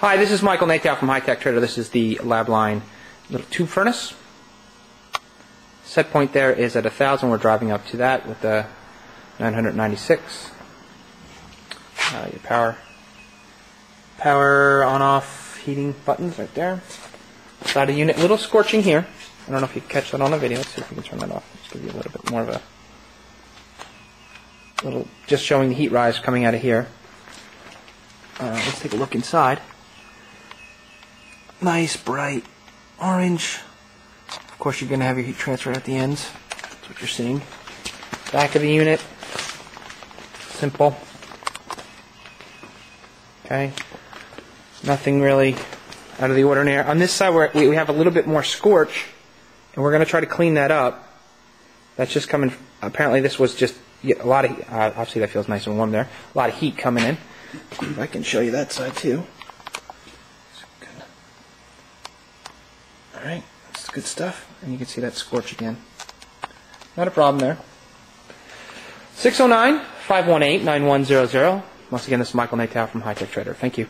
Hi, this is Michael Hnatow from High Tech Trader. This is the Labline little tube furnace. Set point there is at 1000. We're driving up to that with the 996. Uh, your power, power on off heating buttons right there. Side of unit, little scorching here. I don't know if you can catch that on the video. Let's see if we can turn that off. Just give you a little bit more of a little, just showing the heat rise coming out of here. Uh, let's take a look inside. Nice bright orange. Of course, you're going to have your heat transfer at the ends. That's what you're seeing. Back of the unit. Simple. Okay. Nothing really out of the ordinary. On this side, we we have a little bit more scorch, and we're going to try to clean that up. That's just coming. Apparently, this was just a lot of. Uh, obviously, that feels nice and warm there. A lot of heat coming in. I can show you that side too. All right, that's good stuff, and you can see that scorch again. Not a problem there. 609 518 9100. Once again, this is Michael Hnatow from High Tech Trader. Thank you.